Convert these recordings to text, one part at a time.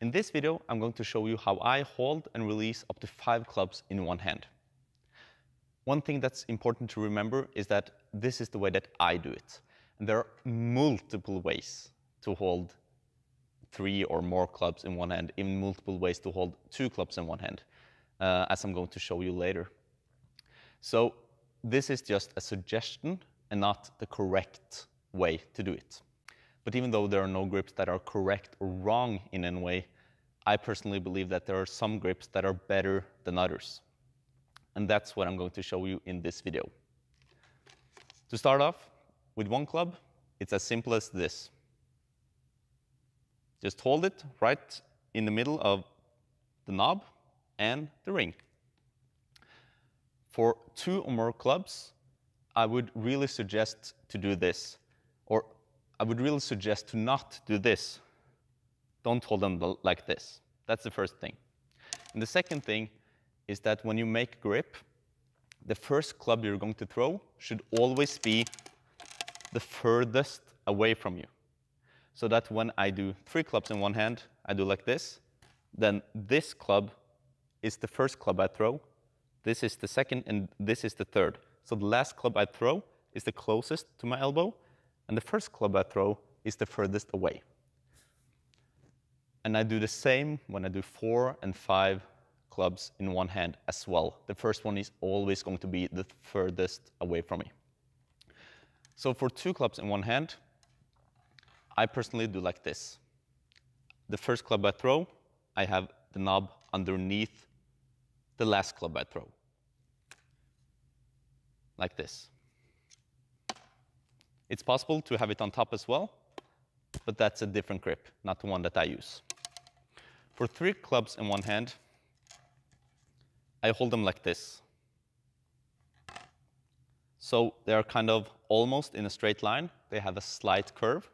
In this video, I'm going to show you how I hold and release up to five clubs in one hand. One thing that's important to remember is that this is the way that I do it. And there are multiple ways to hold three or more clubs in one hand, even multiple ways to hold two clubs in one hand, uh, as I'm going to show you later. So this is just a suggestion and not the correct way to do it. But even though there are no grips that are correct or wrong in any way, I personally believe that there are some grips that are better than others. And that's what I'm going to show you in this video. To start off, with one club, it's as simple as this. Just hold it right in the middle of the knob and the ring. For two or more clubs, I would really suggest to do this. I would really suggest to not do this. Don't hold them like this. That's the first thing. And the second thing is that when you make grip, the first club you're going to throw should always be the furthest away from you. So that when I do three clubs in one hand, I do like this, then this club is the first club I throw, this is the second, and this is the third. So the last club I throw is the closest to my elbow, and the first club I throw is the furthest away. And I do the same when I do four and five clubs in one hand as well. The first one is always going to be the furthest away from me. So for two clubs in one hand, I personally do like this. The first club I throw, I have the knob underneath the last club I throw. Like this. It's possible to have it on top as well, but that's a different grip, not the one that I use. For three clubs in one hand, I hold them like this. So they are kind of almost in a straight line. They have a slight curve.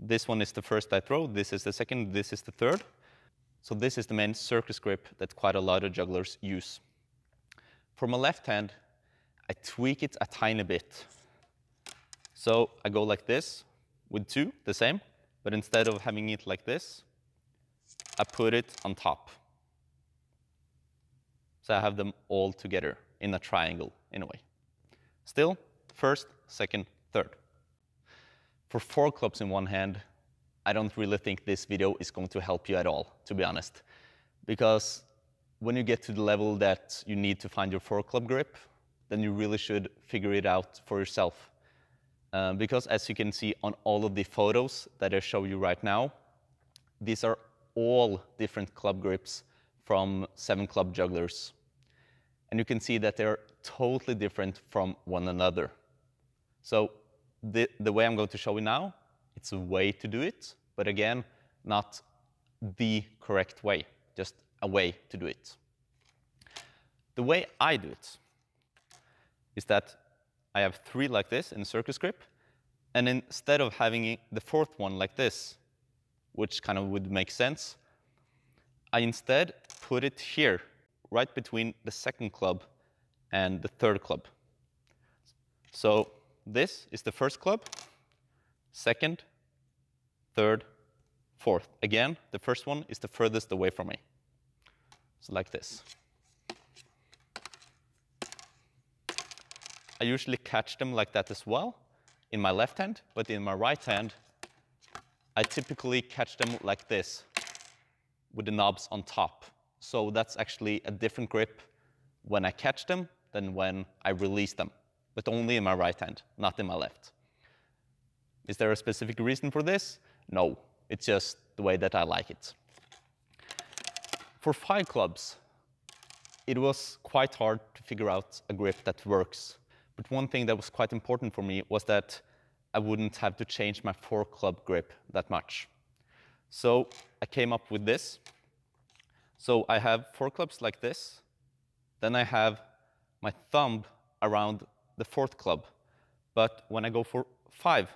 This one is the first I throw, this is the second, this is the third. So this is the main circus grip that quite a lot of jugglers use. For my left hand, I tweak it a tiny bit. So I go like this with two, the same, but instead of having it like this, I put it on top. So I have them all together in a triangle in a way. Still, first, second, third. For four clubs in one hand, I don't really think this video is going to help you at all, to be honest. Because when you get to the level that you need to find your four club grip, then you really should figure it out for yourself. Uh, because as you can see on all of the photos that I show you right now, these are all different club grips from seven club jugglers. And you can see that they're totally different from one another. So the, the way I'm going to show you now it's a way to do it, but again, not the correct way, just a way to do it. The way I do it is that I have three like this in grip, and instead of having the fourth one like this, which kind of would make sense, I instead put it here, right between the second club and the third club. So this is the first club, second, third, fourth. Again, the first one is the furthest away from me. So like this. I usually catch them like that as well in my left hand, but in my right hand, I typically catch them like this with the knobs on top. So that's actually a different grip when I catch them than when I release them, but only in my right hand, not in my left. Is there a specific reason for this? No, it's just the way that I like it. For five clubs, it was quite hard to figure out a grip that works. But one thing that was quite important for me was that I wouldn't have to change my four club grip that much. So I came up with this. So I have four clubs like this. Then I have my thumb around the fourth club. But when I go for five,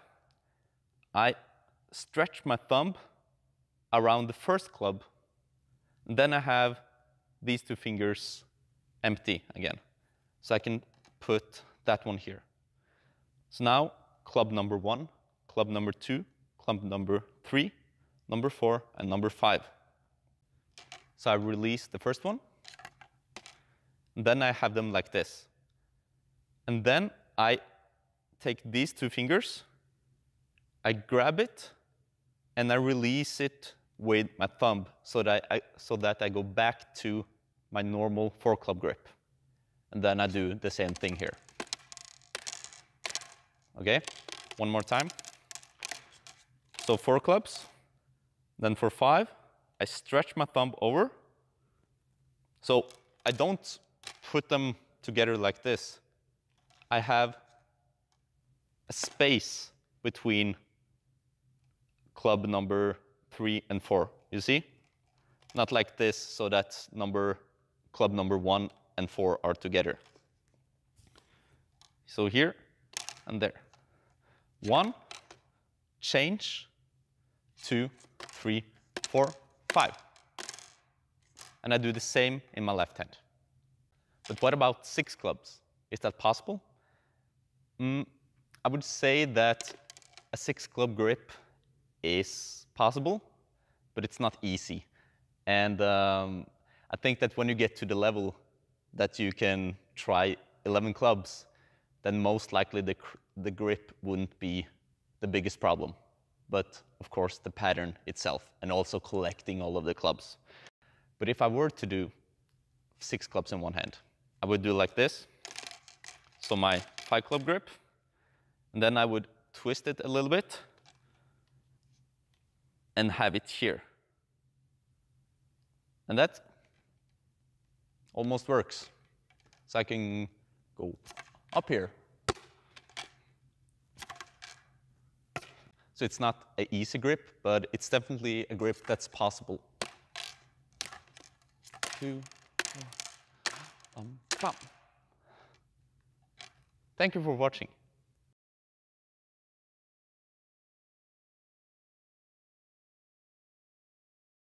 I stretch my thumb around the first club. And then I have these two fingers empty again. So I can put that one here. So now club number one, club number two, club number three, number four, and number five. So I release the first one. And then I have them like this. And then I take these two fingers, I grab it, and I release it with my thumb so that I, so that I go back to my normal four club grip. And then I do the same thing here. Okay, one more time. So four clubs. Then for five, I stretch my thumb over. So I don't put them together like this. I have a space between club number three and four. You see? Not like this, so that number club number one and four are together. So here and there. One, change, two, three, four, five. And I do the same in my left hand. But what about six clubs? Is that possible? Mm, I would say that a six club grip is possible, but it's not easy. And um, I think that when you get to the level that you can try 11 clubs, then most likely the, the grip wouldn't be the biggest problem. But of course, the pattern itself and also collecting all of the clubs. But if I were to do six clubs in one hand, I would do like this. So my five club grip, and then I would twist it a little bit and have it here. And that almost works. So I can go up here. So it's not an easy grip, but it's definitely a grip that's possible. Um. Thank you for watching.